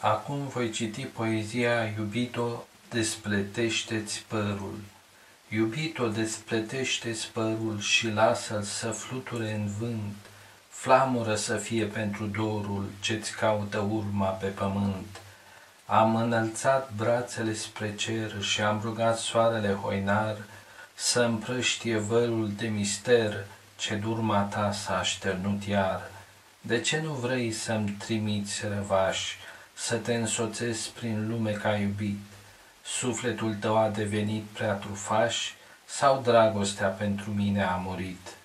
Acum voi citi poezia Iubito, despletește-ți părul. Iubito, despletește-ți părul și lasă-l să fluture în vânt, flamură să fie pentru dorul ce-ți caută urma pe pământ. Am înălțat brațele spre cer și am rugat soarele hoinar să împrăștie vărul de mister ce durma ta s-a așternut iar. De ce nu vrei să-mi trimiți răvași, să te însoțesc prin lume ca iubit? Sufletul tău a devenit prea trufaș sau dragostea pentru mine a murit?